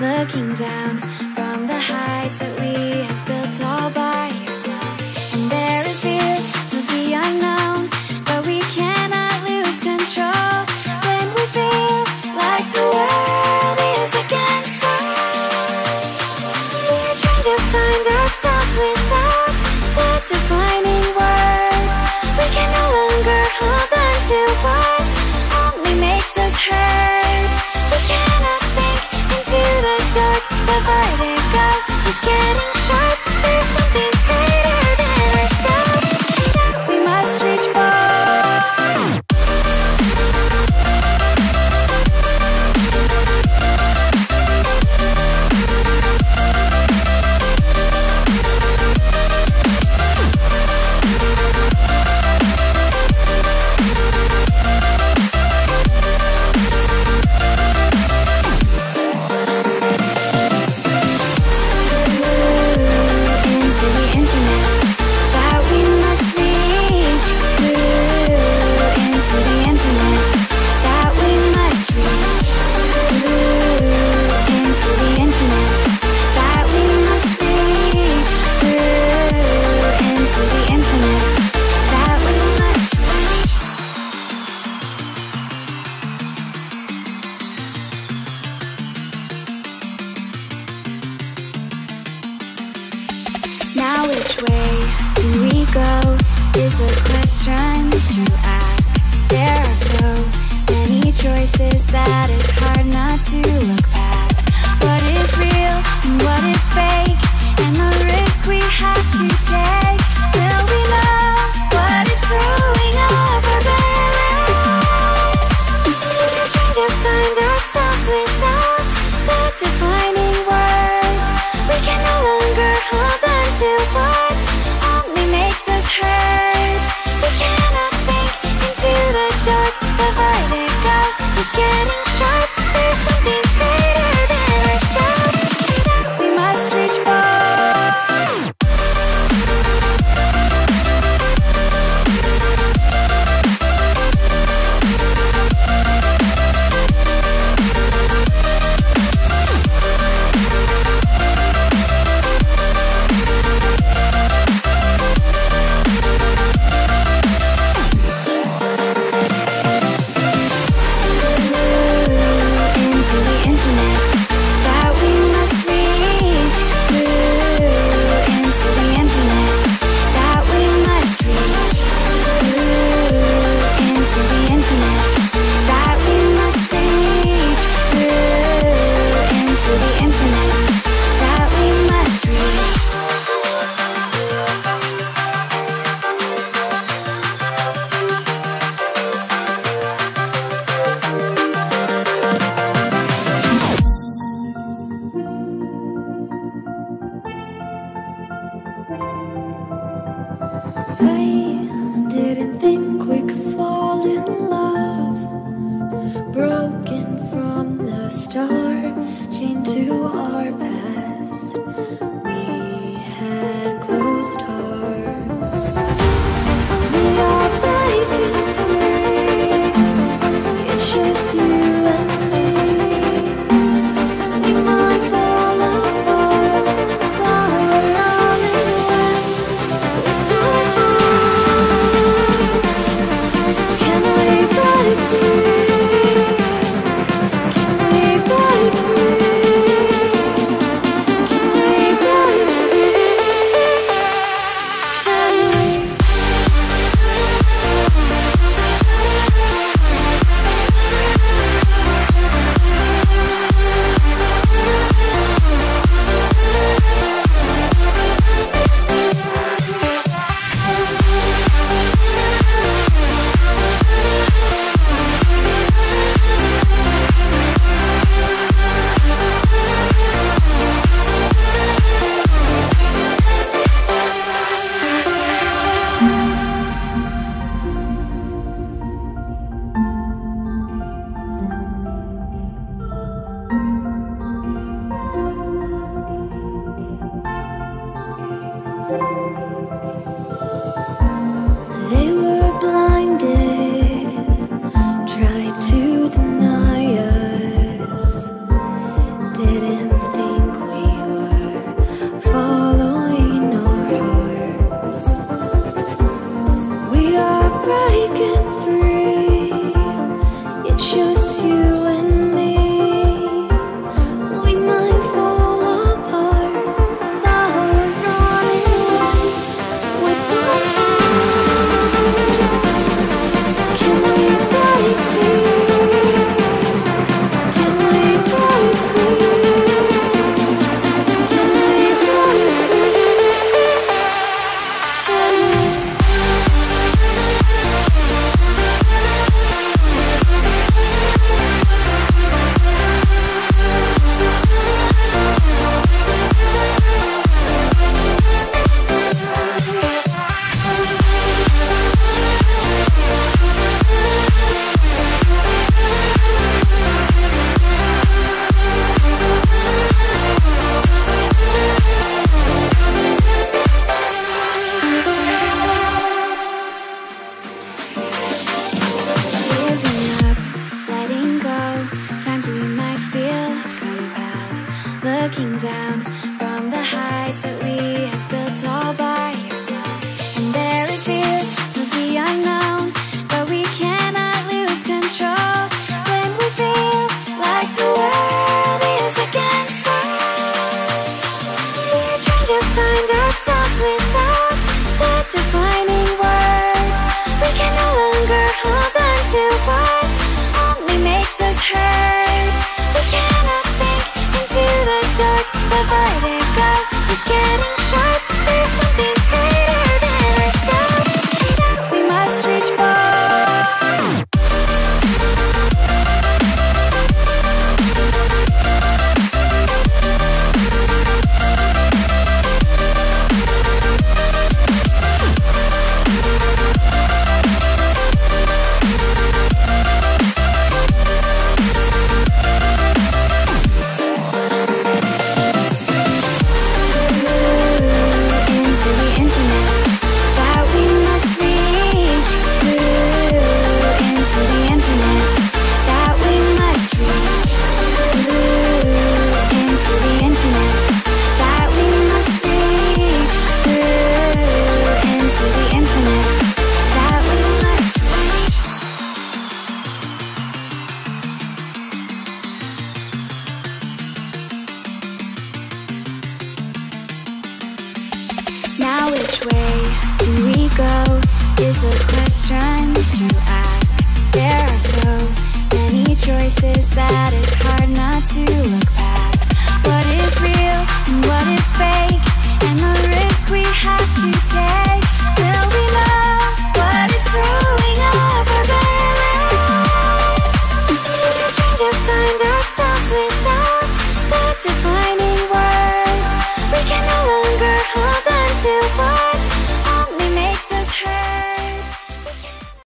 looking down from the heights that we avoid question to ask. There are so many choices that it's hard not to look past. What is real and what is fake? And the risk we have to take. you are bad. looking down. far to go. It's getting is a question to ask. There are so many choices that it's hard not to look past. What is real and what is fake, and the risk we have to take.